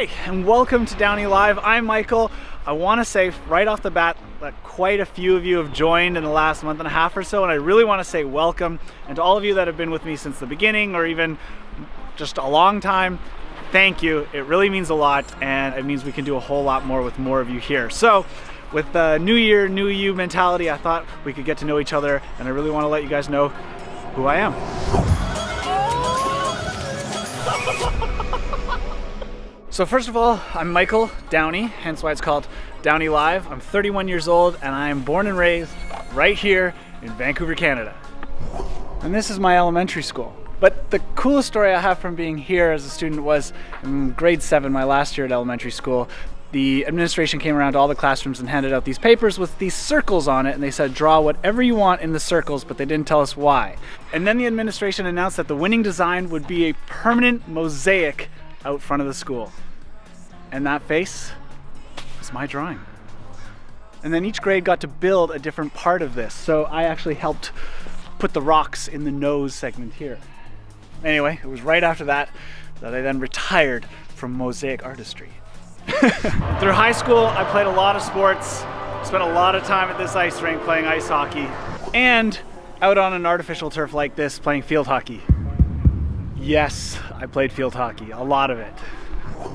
Hey, and welcome to Downie Live. I'm Michael. I want to say right off the bat that quite a few of you have joined in the last month and a half or so, and I really want to say welcome. And to all of you that have been with me since the beginning or even just a long time, thank you. It really means a lot, and it means we can do a whole lot more with more of you here. So, with the new year, new you mentality, I thought we could get to know each other, and I really want to let you guys know who I am. So first of all, I'm Michael Downie, hence why it's called Downie Live. I'm 31 years old and I am born and raised right here in Vancouver, Canada. And this is my elementary school. But the coolest story I have from being here as a student was in grade seven, my last year at elementary school, the administration came around to all the classrooms and handed out these papers with these circles on it and they said draw whatever you want in the circles but they didn't tell us why. And then the administration announced that the winning design would be a permanent mosaic out front of the school. And that face was my drawing. And then each grade got to build a different part of this. So I actually helped put the rocks in the nose segment here. Anyway, it was right after that that I then retired from mosaic artistry. Through high school, I played a lot of sports, spent a lot of time at this ice rink playing ice hockey, and out on an artificial turf like this playing field hockey. Yes, I played field hockey, a lot of it.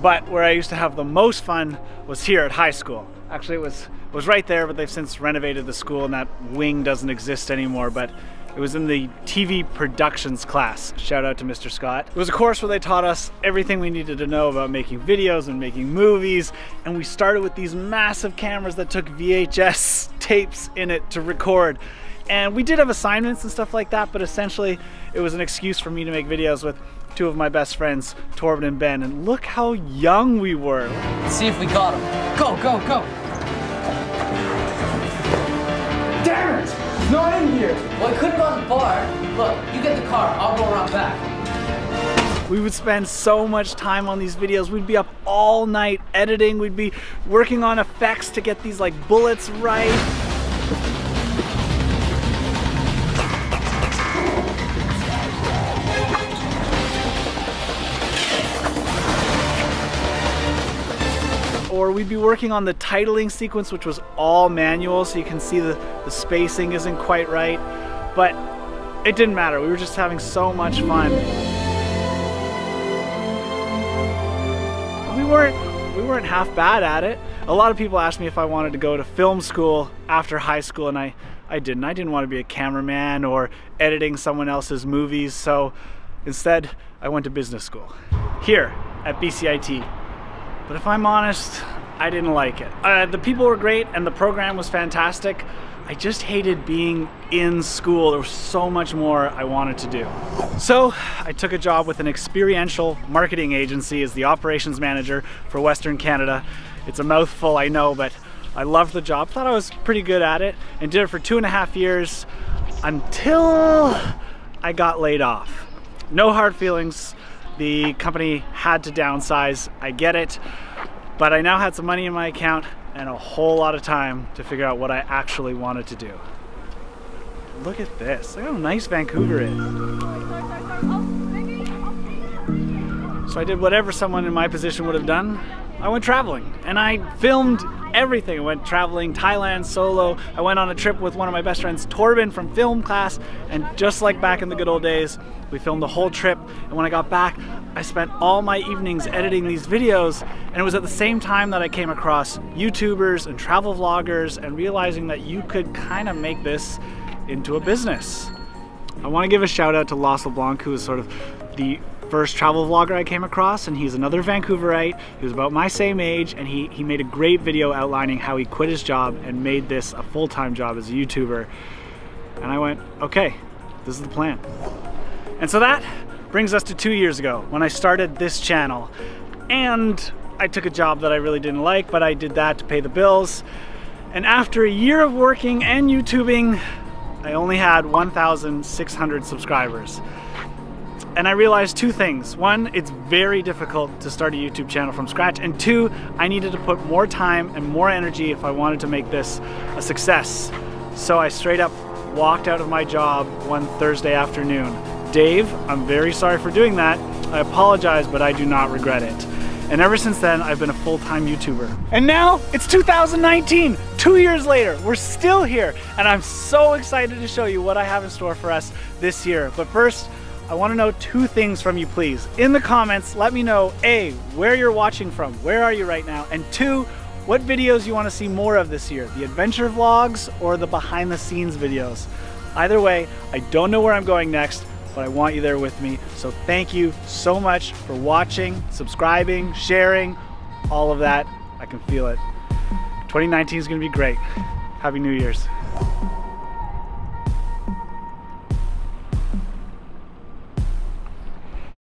But where I used to have the most fun was here at high school. Actually, it was was right there, but they've since renovated the school and that wing doesn't exist anymore. But it was in the TV productions class. Shout out to Mr. Scott. It was a course where they taught us everything we needed to know about making videos and making movies. And we started with these massive cameras that took VHS tapes in it to record. And we did have assignments and stuff like that, but essentially it was an excuse for me to make videos with two of my best friends, Torben and Ben. And look how young we were. Let's see if we got him. Go, go, go. Damn it! Not in here! Well, I couldn't go to the bar. Look, you get the car. I'll go around back. We would spend so much time on these videos. We'd be up all night editing. We'd be working on effects to get these like bullets right. Or we'd be working on the titling sequence, which was all manual, so you can see the, the spacing isn't quite right. But it didn't matter. We were just having so much fun. We weren't we weren't half bad at it. A lot of people asked me if I wanted to go to film school after high school and I I didn't. I didn't want to be a cameraman or editing someone else's movies, so instead I went to business school here at BCIT. But if I'm honest, I didn't like it. Uh, the people were great and the program was fantastic. I just hated being in school. There was so much more I wanted to do. So I took a job with an experiential marketing agency as the operations manager for Western Canada. It's a mouthful, I know, but I loved the job. Thought I was pretty good at it and did it for two and a half years until I got laid off. No hard feelings. The company had to downsize. I get it. But I now had some money in my account and a whole lot of time to figure out what I actually wanted to do. Look at this. Look how nice Vancouver is. So I did whatever someone in my position would have done. I went traveling and I filmed everything. I went traveling Thailand solo. I went on a trip with one of my best friends, Torben from film class. And just like back in the good old days, we filmed the whole trip. And when I got back, I spent all my evenings editing these videos. And it was at the same time that I came across YouTubers and travel vloggers and realizing that you could kind of make this into a business. I want to give a shout out to Lost LeBlanc, who is sort of the first travel vlogger I came across and he's another Vancouverite. He was about my same age and he, he made a great video outlining how he quit his job and made this a full-time job as a YouTuber. And I went, okay, this is the plan. And so that brings us to two years ago when I started this channel. And I took a job that I really didn't like, but I did that to pay the bills. And after a year of working and YouTubing, I only had 1,600 subscribers. And I realized two things. One, it's very difficult to start a YouTube channel from scratch. And two, I needed to put more time and more energy if I wanted to make this a success. So I straight up walked out of my job one Thursday afternoon. Dave, I'm very sorry for doing that. I apologize, but I do not regret it. And ever since then, I've been a full-time YouTuber. And now it's 2019, two years later, we're still here. And I'm so excited to show you what I have in store for us this year. But first, I want to know two things from you, please. In the comments, let me know A, where you're watching from, where are you right now? And two, what videos you want to see more of this year, the adventure vlogs or the behind the scenes videos. Either way, I don't know where I'm going next, but I want you there with me. So thank you so much for watching, subscribing, sharing, all of that. I can feel it. 2019 is going to be great. Happy New Year's.